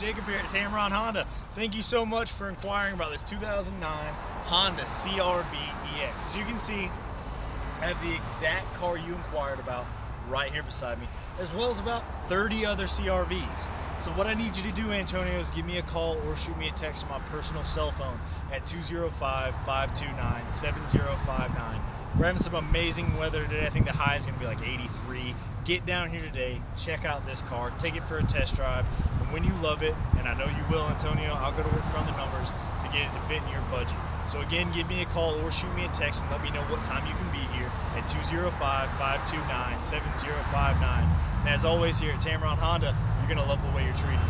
Jacob here at Tameron Honda. Thank you so much for inquiring about this 2009 Honda CRV EX. As you can see, I have the exact car you inquired about right here beside me, as well as about 30 other CRVs. So what I need you to do, Antonio, is give me a call or shoot me a text on my personal cell phone at 205-529-7059. We're having some amazing weather today. I think the high is going to be like 83. Get down here today, check out this car, take it for a test drive, when you love it, and I know you will, Antonio, I'll go to work from the numbers to get it to fit in your budget. So again, give me a call or shoot me a text and let me know what time you can be here at 205-529-7059. And as always here at Tameron Honda, you're going to love the way you're treated.